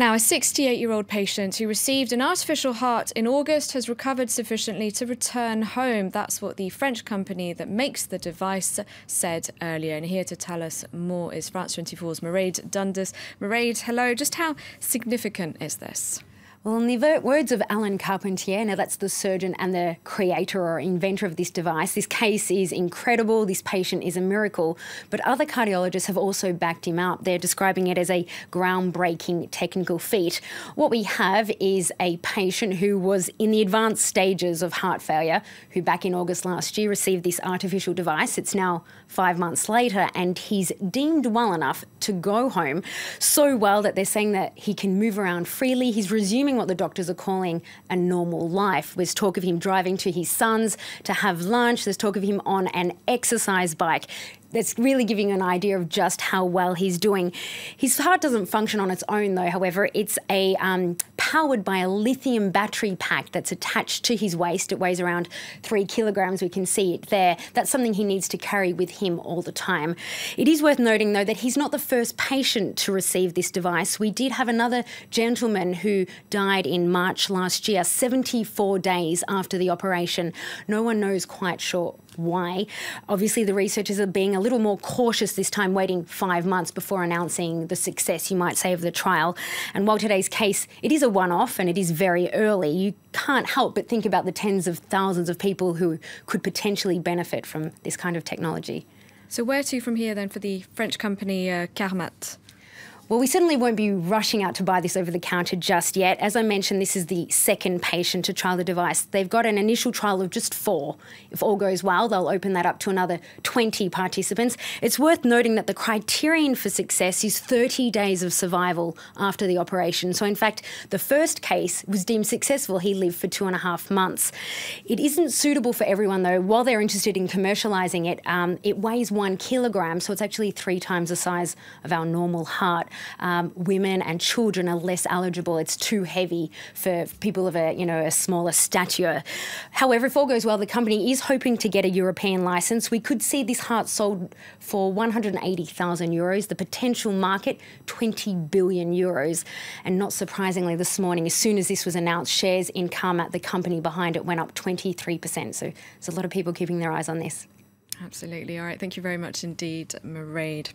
Now, a 68 year old patient who received an artificial heart in August has recovered sufficiently to return home. That's what the French company that makes the device said earlier. And here to tell us more is France 24's Mairead Dundas. Mairead, hello. Just how significant is this? Well, in the words of Alain Carpentier, now that's the surgeon and the creator or inventor of this device, this case is incredible. This patient is a miracle. But other cardiologists have also backed him up. They're describing it as a groundbreaking technical feat. What we have is a patient who was in the advanced stages of heart failure, who back in August last year received this artificial device. It's now five months later, and he's deemed well enough to go home. So well that they're saying that he can move around freely. He's resuming what the doctors are calling a normal life. There's talk of him driving to his son's to have lunch. There's talk of him on an exercise bike that's really giving an idea of just how well he's doing. His heart doesn't function on its own, though. However, it's a um, powered by a lithium battery pack that's attached to his waist. It weighs around three kilograms. We can see it there. That's something he needs to carry with him all the time. It is worth noting, though, that he's not the first patient to receive this device. We did have another gentleman who died in March last year, 74 days after the operation. No one knows quite sure why. Obviously, the researchers are being a little more cautious this time, waiting five months before announcing the success, you might say, of the trial. And while today's case, it is a one off and it is very early, you can't help but think about the tens of thousands of people who could potentially benefit from this kind of technology. So, where to from here then for the French company uh, Carmat? Well, we certainly won't be rushing out to buy this over the counter just yet. As I mentioned, this is the second patient to trial the device. They've got an initial trial of just four. If all goes well, they'll open that up to another 20 participants. It's worth noting that the criterion for success is 30 days of survival after the operation. So, in fact, the first case was deemed successful. He lived for two and a half months. It isn't suitable for everyone, though. While they're interested in commercialising it, um, it weighs one kilogram, so it's actually three times the size of our normal heart um, women and children are less eligible. It's too heavy for people of a you know a smaller stature. However, if all goes well, the company is hoping to get a European license. We could see this heart sold for 180,000 euros. The potential market 20 billion euros. And not surprisingly, this morning, as soon as this was announced, shares in Carmat, the company behind it, went up 23%. So there's a lot of people keeping their eyes on this. Absolutely. All right. Thank you very much indeed, Mairead.